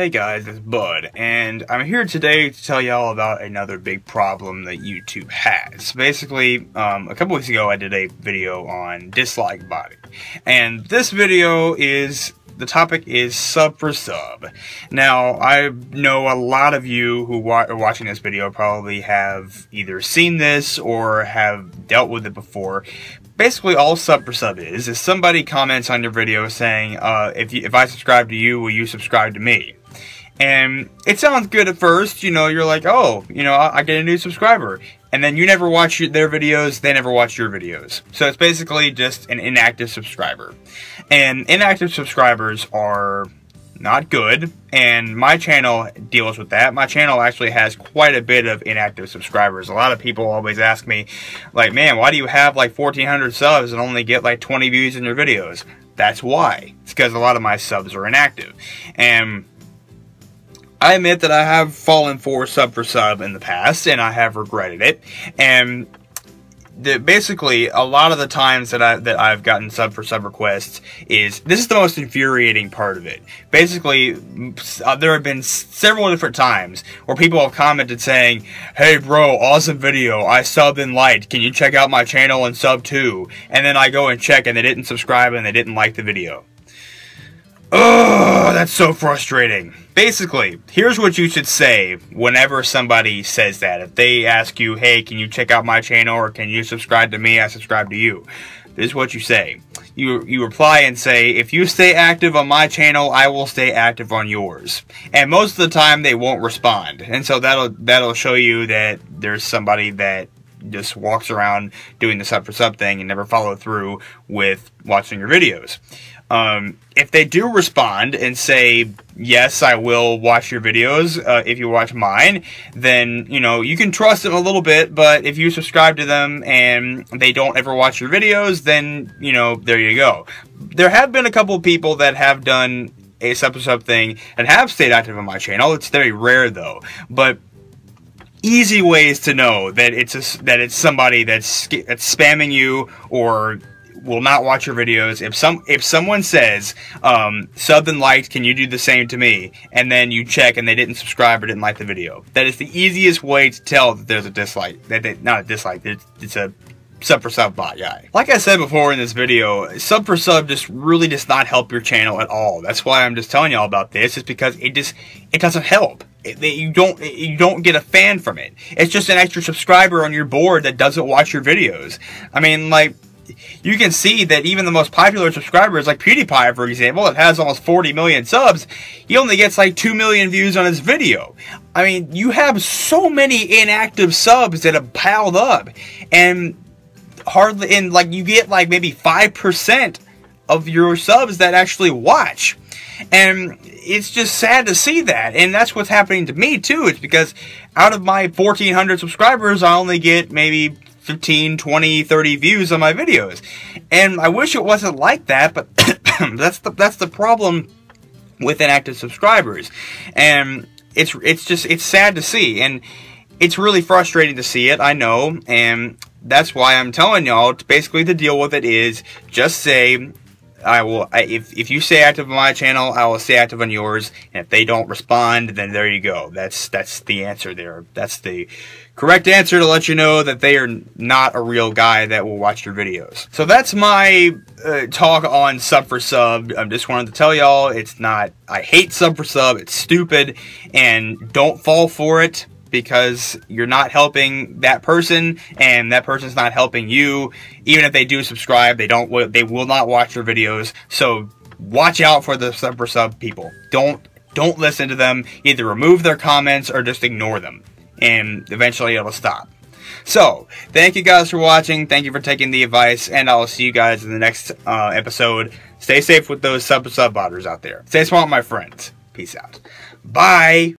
Hey guys, it's Bud, and I'm here today to tell y'all about another big problem that YouTube has. Basically, um, a couple weeks ago I did a video on dislike body, and this video is the topic is sub for sub. Now, I know a lot of you who wa are watching this video probably have either seen this or have dealt with it before. Basically, all sub for sub is, is somebody comments on your video saying, uh, if, you, if I subscribe to you, will you subscribe to me? And it sounds good at first, you know, you're like, oh, you know, I, get a new subscriber. And then you never watch their videos, they never watch your videos. So it's basically just an inactive subscriber. And inactive subscribers are not good, and my channel deals with that. My channel actually has quite a bit of inactive subscribers. A lot of people always ask me, like, man, why do you have like 1,400 subs and only get like 20 views in your videos? That's why. It's because a lot of my subs are inactive. And I admit that I have fallen for sub for sub in the past, and I have regretted it. And the, basically, a lot of the times that I that I've gotten sub for sub requests is this is the most infuriating part of it. Basically, uh, there have been several different times where people have commented saying, "Hey, bro, awesome video! I sub and liked. Can you check out my channel and sub too?" And then I go and check, and they didn't subscribe and they didn't like the video. Oh, that's so frustrating. Basically, here's what you should say whenever somebody says that. If they ask you, hey, can you check out my channel or can you subscribe to me? I subscribe to you. This is what you say. You, you reply and say, if you stay active on my channel, I will stay active on yours. And most of the time, they won't respond. And so that'll, that'll show you that there's somebody that just walks around doing the sub for sub thing and never follow through with watching your videos. Um, if they do respond and say, yes, I will watch your videos uh, if you watch mine, then, you know, you can trust them a little bit, but if you subscribe to them and they don't ever watch your videos, then, you know, there you go. There have been a couple of people that have done a sub sub thing and have stayed active on my channel. It's very rare though, but easy ways to know that it's a, that it's somebody that's that's spamming you or will not watch your videos. If some if someone says um, sub and liked, can you do the same to me? And then you check and they didn't subscribe or didn't like the video. That is the easiest way to tell that there's a dislike. That they, not a dislike. It's, it's a sub for sub bot guy. Like I said before in this video, sub for sub just really does not help your channel at all. That's why I'm just telling y'all about this. Is because it just it doesn't help. You don't you don't get a fan from it. It's just an extra subscriber on your board that doesn't watch your videos. I mean, like you can see that even the most popular subscribers, like PewDiePie, for example, that has almost 40 million subs, he only gets like 2 million views on his video. I mean, you have so many inactive subs that have piled up, and hardly, and like you get like maybe 5% of your subs that actually watch. And it's just sad to see that. And that's what's happening to me too. It's because out of my 1400 subscribers, I only get maybe 15, 20, 30 views on my videos. And I wish it wasn't like that, but that's the that's the problem with inactive subscribers. And it's it's just it's sad to see and it's really frustrating to see it, I know, and that's why I'm telling y'all basically the deal with it is just say I will I, if if you stay active on my channel, I will stay active on yours. And if they don't respond, then there you go. That's that's the answer there. That's the correct answer to let you know that they are not a real guy that will watch your videos. So that's my uh, talk on sub for sub. I just wanted to tell y'all it's not. I hate sub for sub. It's stupid, and don't fall for it because you're not helping that person and that person's not helping you. Even if they do subscribe, they don't they will not watch your videos. So watch out for the sub for sub people. Don't don't listen to them. Either remove their comments or just ignore them. And eventually it'll stop. So, thank you guys for watching. Thank you for taking the advice. And I'll see you guys in the next uh, episode. Stay safe with those sub sub botters out there. Stay smart, my friends. Peace out. Bye.